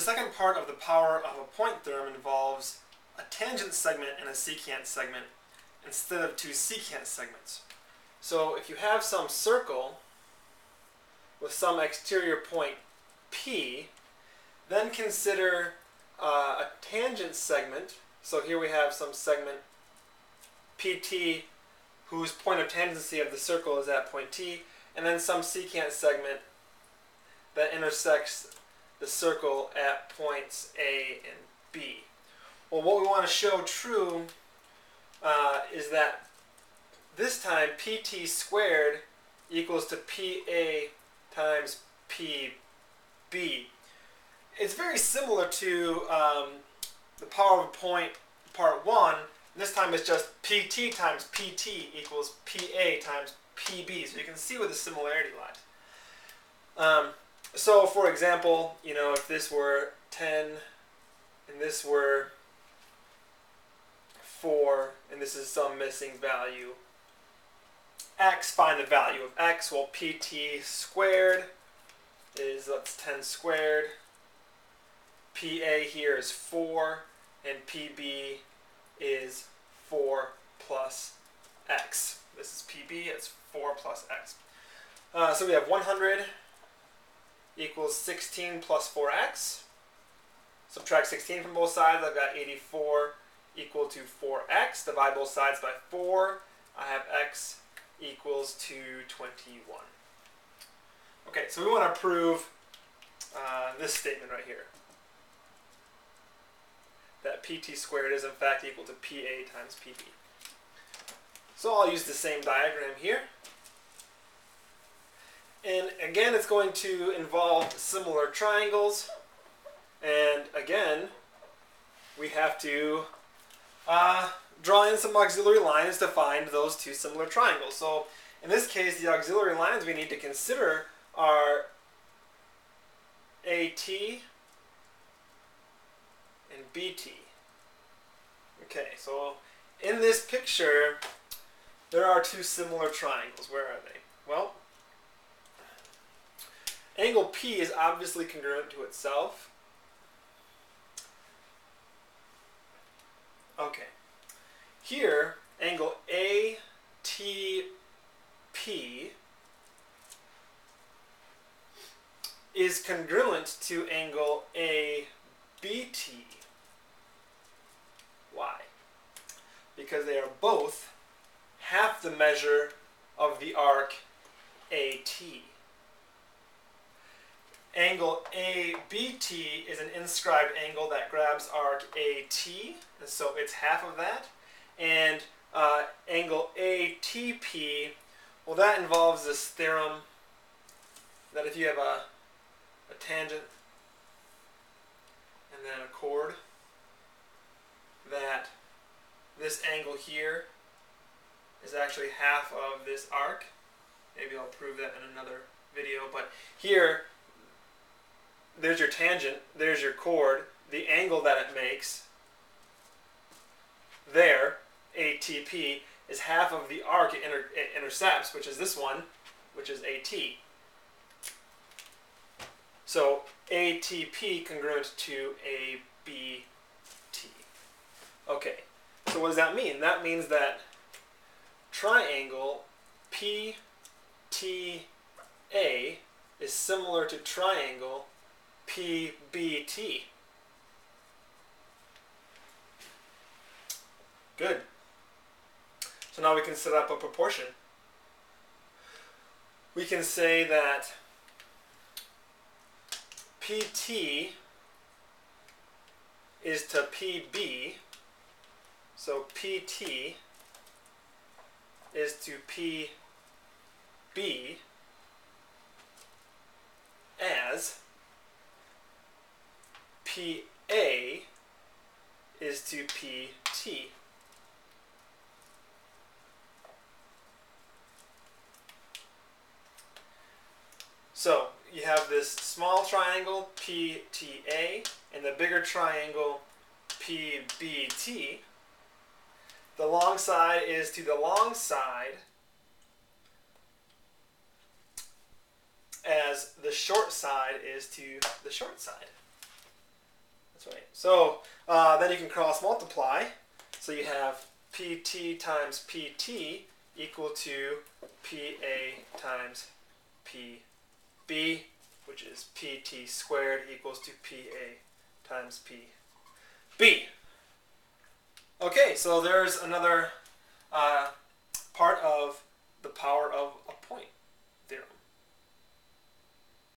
the second part of the power of a point theorem involves a tangent segment and a secant segment instead of two secant segments. So if you have some circle with some exterior point P, then consider uh, a tangent segment. So here we have some segment PT whose point of tangency of the circle is at point T, and then some secant segment that intersects the circle at points A and B. Well, what we want to show true uh, is that this time pt squared equals to pa times pb. It's very similar to um, the power of a point part 1. This time it's just pt times pt equals pa times pb. So you can see where the similarity lies. Um, so for example, you know, if this were 10 and this were 4 and this is some missing value, x, find the value of x. Well, pt squared is, that's 10 squared. pa here is 4 and pb is 4 plus x. This is pb, it's 4 plus x. Uh, so we have 100 equals 16 plus 4x. Subtract 16 from both sides. I've got 84 equal to 4x. Divide both sides by 4. I have x equals to 21. Okay, so we want to prove uh, this statement right here. That pt squared is in fact equal to pa times pb. So I'll use the same diagram here. And again, it's going to involve similar triangles. And again, we have to uh, draw in some auxiliary lines to find those two similar triangles. So in this case, the auxiliary lines we need to consider are AT and BT. Okay, so in this picture, there are two similar triangles. Where are they? Well, Angle P is obviously congruent to itself. Okay. Here, angle ATP is congruent to angle ABT. Why? Because they are both half the measure of the arc AT. Angle ABT is an inscribed angle that grabs arc AT, so it's half of that. And uh, angle ATP, well, that involves this theorem that if you have a, a tangent and then a chord, that this angle here is actually half of this arc. Maybe I'll prove that in another video, but here there's your tangent, there's your chord, the angle that it makes there, ATP, is half of the arc it, inter it intercepts, which is this one, which is AT. So ATP congruent to ABT. Okay, so what does that mean? That means that triangle PTA is similar to triangle PBT. Good. So now we can set up a proportion. We can say that PT is to PB, so PT is to PB as PA is to PT. So you have this small triangle PTA and the bigger triangle PBT. The long side is to the long side as the short side is to the short side. That's right. So uh, then you can cross multiply. So you have pt times pt equal to pa times pb, which is pt squared equals to pa times pb. Okay, so there's another uh, part of the power of